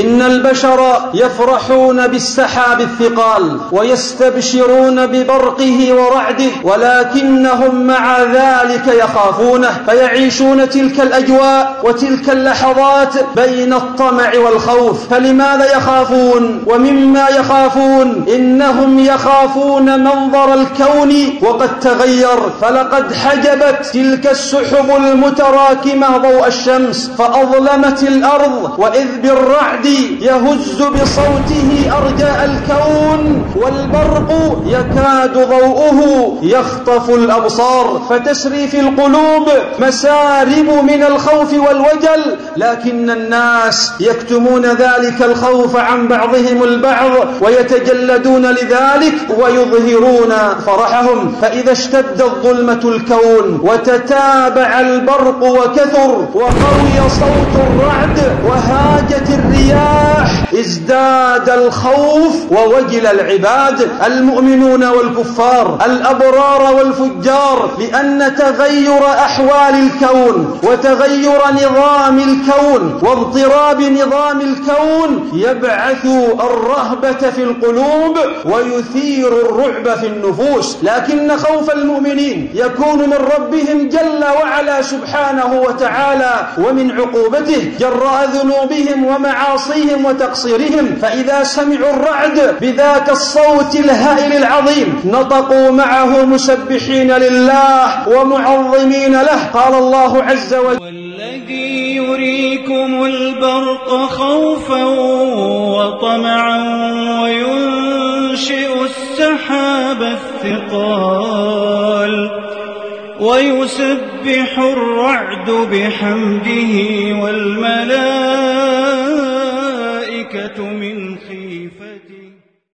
إن البشر يفرحون بالسحاب الثقال ويستبشرون ببرقه ورعده ولكنهم مع ذلك يخافونه فيعيشون تلك الأجواء وتلك اللحظات بين الطمع والخوف. فلماذا يخافون؟ ومما يخافون؟ إنهم يخافون منظر الكون وقد تغير. فلقد حجبت تلك السحب المتراكمة ضوء الشمس فأظلمت الأرض وإذ بالرعد الرعد يهز بصوته أرجاء الكون والبرق يكاد ضوءه يخطف الأبصار فتسري في القلوب مسارب من الخوف والوجل. لكن الناس يكتمون ذلك الخوف عن بعضهم البعض ويتجلدون لذلك ويظهرون فرحهم. فإذا اشتدت ظلمة الكون وتتابع البرق وكثر وقوي صوت الرعد وهاجت الرياح الرياح ازداد الخوف ووجل العباد المؤمنون والكفار الأبرار والفجار لأن تغير أحوال الكون وتغير نظام الكون واضطراب نظام الكون يبعث الرهبة في القلوب ويثير الرعب في النفوس. لكن خوف المؤمنين يكون من ربهم جل وعلا سبحانه وتعالى ومن عقوبته جراء ذنوبهم ومعاصيهم معاصيهم وتقصيرهم فإذا سمعوا الرعد بذاك الصوت الهائل العظيم نطقوا معه مسبحين لله ومعظمين له. قال الله عز وجل والذي يريكم البرق خوفا وطمعا وينشئ السحاب الثقال ويسبح الرعد بحمده والملائكة من خيفته